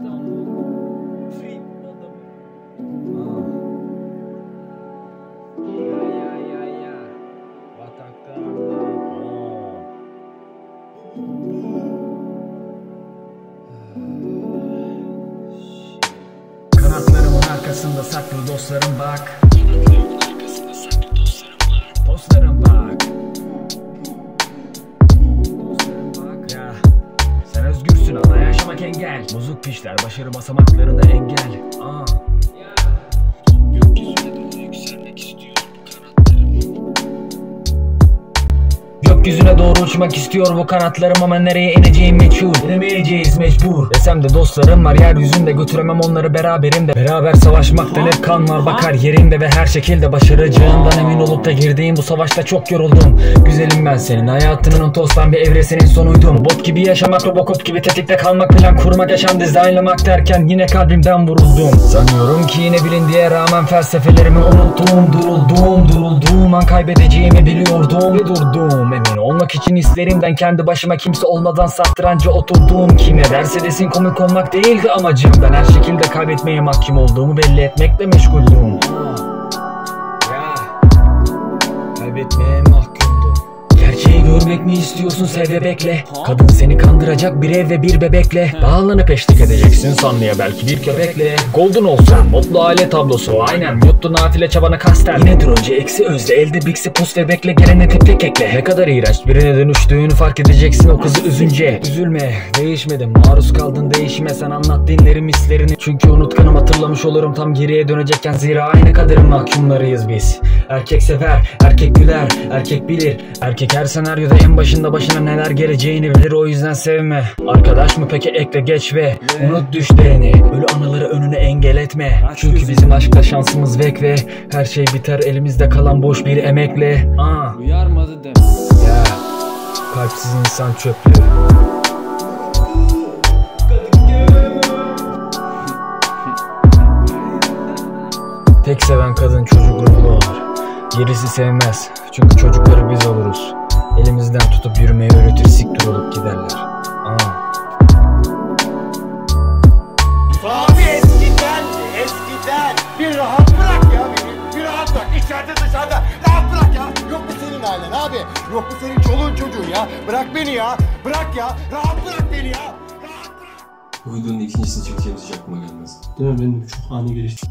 İstanbul Kanatlarımın arkasında saklı dostlarım bak. Kanatlarımın arkasında saklı dostlarım bak. Dostlarım yaşamak engel Bozuk pişler başarı basamaklarında engel Aa. Gökyüzüne doğru uçmak istiyor bu kanatlarım ama nereye ineceğim meçhul. İnemeyeceğiz mecbur. Desem de dostlarım var yeryüzünde götüremem onları beraberimde. Beraber savaşmaktan hep kan var bakar yerimde ve her şekilde başaracağımdan emin olup da girdiğim bu savaşta çok yoruldum. Güzelim ben senin hayatının tostan bir evresinin sonuydum. Bot gibi yaşamak robokop gibi tetikte kalmak plan kurmak yaşam dizaynlamak derken yine kalbimden vuruldum. Sanıyorum ki yine bilin diye rağmen felsefelerimi unuttum. Duruldum durulduğum an kaybedeceğimi biliyordum ve durdum. Emin olmak için hislerimden kendi başıma kimse olmadan satranca oturdum Kim ne derse desin komik olmak değildi amacım. Ben her şekilde kaybetmeye mahkum olduğumu belli etmekle meşguldüm. Ya. Kaybetmeye mahkumdum. Gerçeği görmek mi istiyorsun sev ve bekle Kadın seni kandıracak bir ev ve bir bebekle. Bağlanıp eşlik edeceksin sanlıya belki bir köpekle. Golden olsun mutlu aile tablosu. Aynen mutlu nafile çabana kasten. Yine önce eksi özde elde biksi pus ve bekle gelene tek tek ekle. Ne kadar iğrenç birine dönüştüğünü fark edeceksin o kızı üzünce. Üzülme değişmedim. Maruz kaldın değişime. Sen anlat dinlerim hislerini. Çünkü unutkanım hatırlamış olurum. Tam geriye dönecekken Zira aynı kaderin mahkumlarıyız biz. Erkek sever, erkek güler, erkek bilir. Erkek her senaryoda en başında başına neler geleceğini bilir O yüzden sevme. Arkadaş mı peki? Ekle geç ve Unut düşlerini. Ölü anıları önüne engel etme. Çünkü bizim aşkla şansımız vek ve Her şey biter. Elimizde kalan boş bir emekle. Aa. Uyarmadı deme. Ya. Kalpsiz insan çöplüğü. Tek seven kadın çocuk ruhlu olur Gerisi sevmez. Çünkü çocukları biz oluruz Elimizden tutup yürümeyi öğretir siktir olup giderler Aa. Abi eskiden, eskiden. Bir rahat bırak ya beni. Bir rahat bırak. İçeride dışarıda. Rahat bırak ya. Yok mu senin ailen abi? Yok mu senin çoluğun çocuğun ya? Bırak beni ya. Bırak ya. Rahat bırak beni ya. Rahat bırak. Bu videonun ikincisini çekeceğimiz hiç aklıma gelmez. Değil mi? Benim çok ani gelişti.